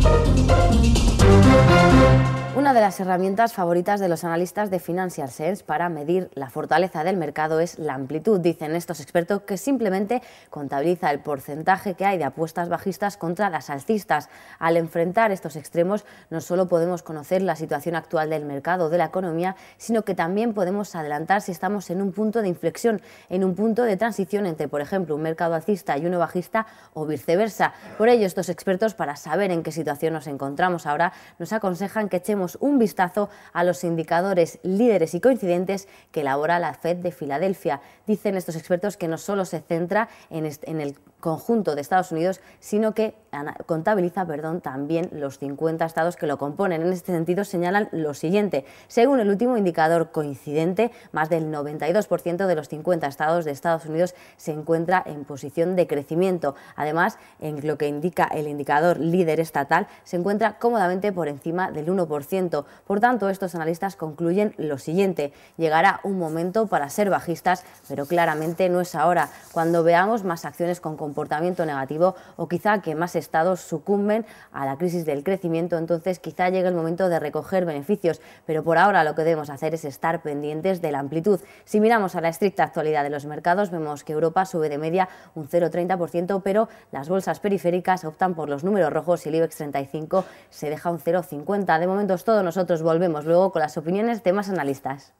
Thank Una de las herramientas favoritas de los analistas de Financial Sense para medir la fortaleza del mercado es la amplitud. Dicen estos expertos que simplemente contabiliza el porcentaje que hay de apuestas bajistas contra las alcistas. Al enfrentar estos extremos no solo podemos conocer la situación actual del mercado o de la economía, sino que también podemos adelantar si estamos en un punto de inflexión, en un punto de transición entre, por ejemplo, un mercado alcista y uno bajista o viceversa. Por ello, estos expertos, para saber en qué situación nos encontramos ahora, nos aconsejan que echemos un vistazo a los indicadores líderes y coincidentes que elabora la Fed de Filadelfia. Dicen estos expertos que no solo se centra en, el conjunto de Estados Unidos, sino que contabiliza perdón, también los 50 estados que lo componen. En este sentido, señalan lo siguiente. Según el último indicador coincidente, más del 92% de los 50 estados de Estados Unidos se encuentra en posición de crecimiento. Además, en lo que indica el indicador líder estatal, se encuentra cómodamente por encima del 1%. Por tanto, estos analistas concluyen lo siguiente, llegará un momento para ser bajistas, pero claramente no es ahora, cuando veamos más acciones con comportamiento negativo o quizá que más estados sucumben a la crisis del crecimiento, entonces quizá llegue el momento de recoger beneficios, pero por ahora lo que debemos hacer es estar pendientes de la amplitud. Si miramos a la estricta actualidad de los mercados, vemos que Europa sube de media un 0,30%, pero las bolsas periféricas optan por los números rojos y el IBEX 35 se deja un 0,50. De momento todos nosotros volvemos luego con las opiniones de más analistas.